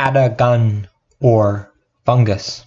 Adagun or fungus.